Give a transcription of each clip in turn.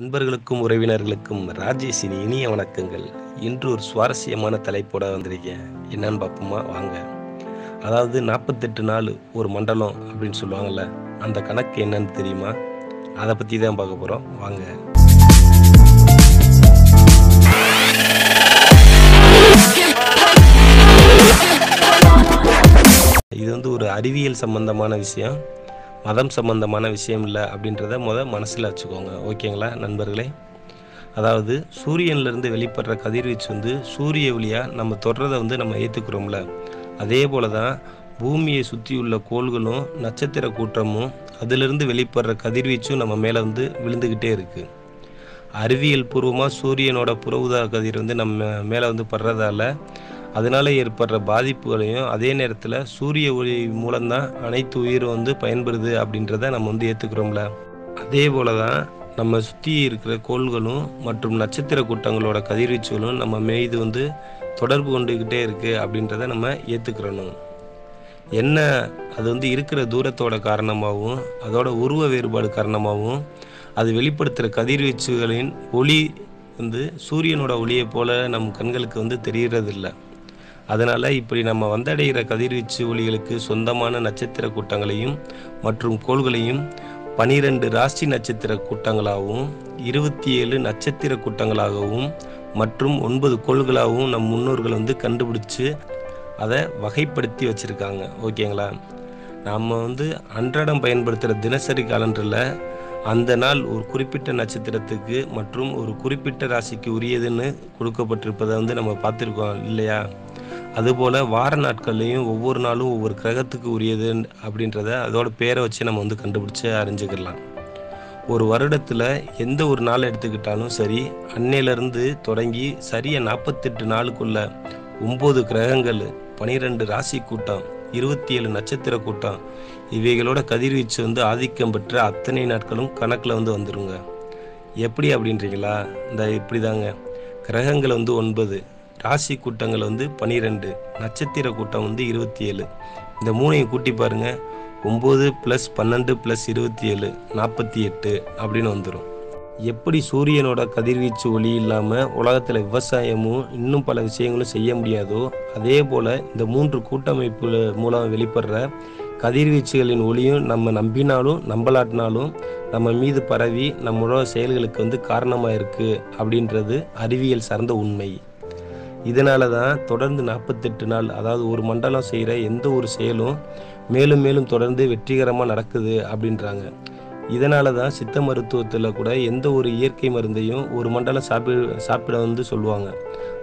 நண்பர்களுக்கும் உறவினர்களுக்கும் ராஜேஷின் இனிய வணக்கங்கள். இன்று ஒரு சுவாரஸ்யமான தலைப்போட வந்திருக்கேன். என்னன்னு பார்ப்போமா? வாங்க. அதாவது நாற்பத்தெட்டு நாள் ஒரு மண்டலம் அப்படின்னு சொல்லுவாங்கள்ல அந்த கணக்கு என்னன்னு தெரியுமா? அதை பற்றி தான் பார்க்க போகிறோம் வாங்க. இது வந்து ஒரு அறிவியல் சம்பந்தமான விஷயம். மதம் சம்பந்தமான விஷயம் இல்லை அப்படின்றத முதல் மனசில் வச்சுக்கோங்க. ஓகேங்களா நண்பர்களே? அதாவது சூரியன்லேருந்து வெளிப்படுற கதிர்வீச்சு வந்து சூரிய ஒளியாக நம்ம தொடர்றதை வந்து நம்ம ஏற்றுக்கிறோம்ல அதே போல தான் பூமியை சுற்றியுள்ள கோள்களும் நட்சத்திர கூட்டமும் அதிலிருந்து வெளிப்படுற கதிர்வீச்சும் நம்ம மேலே வந்து விழுந்துக்கிட்டே இருக்குது அறிவியல் பூர்வமாக சூரியனோட புற கதிர் வந்து நம்ம மேலே வந்து படுறதால அதனால ஏற்படுற பாதிப்புகளையும் அதே நேரத்தில் சூரிய ஒளி மூலம்தான் அனைத்து உயிரும் வந்து பயன்படுது அப்படின்றத நம்ம வந்து ஏற்றுக்கிறோம்ல அதே போல தான் நம்ம சுற்றி இருக்கிற கோள்களும் மற்றும் நட்சத்திர கூட்டங்களோட கதிர்வீச்சுகளும் நம்ம மீது வந்து தொடர்பு கொண்டுக்கிட்டே இருக்குது அப்படின்றத நம்ம ஏற்றுக்கிறணும் என்ன அது வந்து இருக்கிற தூரத்தோட காரணமாகவும் அதோட உருவ வேறுபாடு காரணமாகவும் அது வெளிப்படுத்துகிற கதிர்வீச்சுகளின் ஒளி வந்து சூரியனோட ஒளியை போல நம் கண்களுக்கு வந்து தெரிகிறதில்லை. அதனால் இப்படி நம்ம வந்தடைகிற கதிர்வீச்சு ஒளிகளுக்கு சொந்தமான நட்சத்திர கூட்டங்களையும் மற்றும் கோள்களையும் பனிரெண்டு ராசி நட்சத்திர கூட்டங்களாகவும் இருபத்தி ஏழு நட்சத்திர கூட்டங்களாகவும் மற்றும் ஒன்பது கோள்களாகவும் நம் முன்னோர்கள் வந்து கண்டுபிடிச்சு அதை வகைப்படுத்தி வச்சுருக்காங்க. ஓகேங்களா? நம்ம வந்து அன்றாடம் பயன்படுத்துகிற தினசரி காலண்டரில் அந்த நாள் ஒரு குறிப்பிட்ட நட்சத்திரத்துக்கு மற்றும் ஒரு குறிப்பிட்ட ராசிக்கு உரியதுன்னு கொடுக்கப்பட்டிருப்பதை வந்து நம்ம பார்த்துருக்கோம் இல்லையா? அதுபோல் வார நாட்கள்லையும் ஒவ்வொரு நாளும் ஒவ்வொரு கிரகத்துக்கு உரியது அப்படின்றத அதோட பேரை வச்சு நம்ம வந்து கண்டுபிடிச்சு அறிஞ்சுக்கலாம். ஒரு வருடத்தில் எந்த ஒரு நாள் எடுத்துக்கிட்டாலும் சரி அன்னையிலேருந்து தொடங்கி சரியாக நாற்பத்தெட்டு நாளுக்குள்ள ஒம்பது கிரகங்கள் பனிரெண்டு ராசி கூட்டம் இருபத்தி ஏழு நட்சத்திர கூட்டம். இவைகளோட கதிர்வீச்சு வந்து ஆதிக்கம் பெற்ற அத்தனை நாட்களும் கணக்கில் வந்து வந்துடுங்க எப்படி அப்படின்றீங்களா? இந்த இப்படி தாங்க கிரகங்கள் வந்து ஒன்பது ராசி கூட்டங்கள் வந்து பனிரெண்டு நட்சத்திர கூட்டம் வந்து இருபத்தி ஏழு. இந்த மூணையும் கூட்டி பாருங்க. ஒம்பது ப்ளஸ் பன்னெண்டு ப்ளஸ் இருபத்தி ஏழு நாற்பத்தி எட்டு அப்படின்னு வந்துடும் எப்படி சூரியனோட கதிர்வீச்சு ஒளி இல்லாமல் உலகத்தில் விவசாயமும் இன்னும் பல விஷயங்களும் செய்ய முடியாதோ அதே போல் இந்த மூன்று கூட்டமைப்பு மூலம் வெளிப்படுற கதிர்வீச்சுகளின் ஒளியும் நம்ம நம்பினாலும் நம்பலாட்டினாலும் நம்ம மீது பரவி நம்மளோட செயல்களுக்கு வந்து காரணமாக இருக்குது அப்படின்றது அறிவியல் சார்ந்த உண்மை. இதனால தான் தொடர்ந்து நாற்பத்தெட்டு நாள் அதாவது ஒரு மண்டலம் செய்கிற எந்த ஒரு செயலும் மேலும் மேலும் தொடர்ந்து வெற்றிகரமாக நடக்குது அப்படின்றாங்க. இதனால தான் சித்த மருத்துவத்தில் கூட எந்த ஒரு இயற்கை மருந்தையும் ஒரு மண்டலம் சாப்பிட சாப்பிட வந்து சொல்லுவாங்க.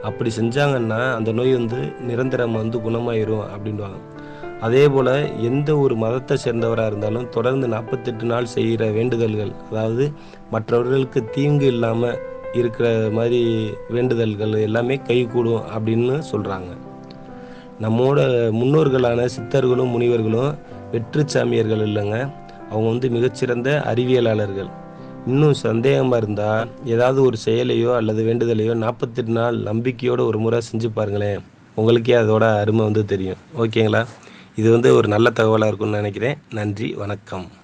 அப்படி செஞ்சாங்கன்னா அந்த நோய் வந்து நிரந்தரம் வந்து குணமாயிரும் அப்படின்வாங்க அதே போல் எந்த ஒரு மதத்தை சேர்ந்தவராக இருந்தாலும் தொடர்ந்து நாற்பத்தெட்டு நாள் செய்கிற வேண்டுதல்கள் அதாவது மற்றவர்களுக்கு தீங்கு இல்லாமல் இருக்கிற மாதிரி வேண்டுதல்கள் எல்லாமே கைகூடும் அப்படின்னு சொல்கிறாங்க நம்மோட முன்னோர்களான சித்தர்களும் முனிவர்களும் வெற்று சாமியர்கள் இல்லைங்க. அவங்க வந்து மிகச்சிறந்த அறிவியலாளர்கள். இன்னும் சந்தேகமாக இருந்தால் ஏதாவது ஒரு செயலையோ அல்லது வேண்டுதலையோ நாற்பத்தெட்டு நாள் நம்பிக்கையோடு ஒரு முறை செஞ்சு பாருங்களேன். உங்களுக்கே அதோட அருமை வந்து தெரியும். ஓகேங்களா? இது வந்து ஒரு நல்ல தகவலாக இருக்கும்னு நினைக்கிறேன். நன்றி வணக்கம்.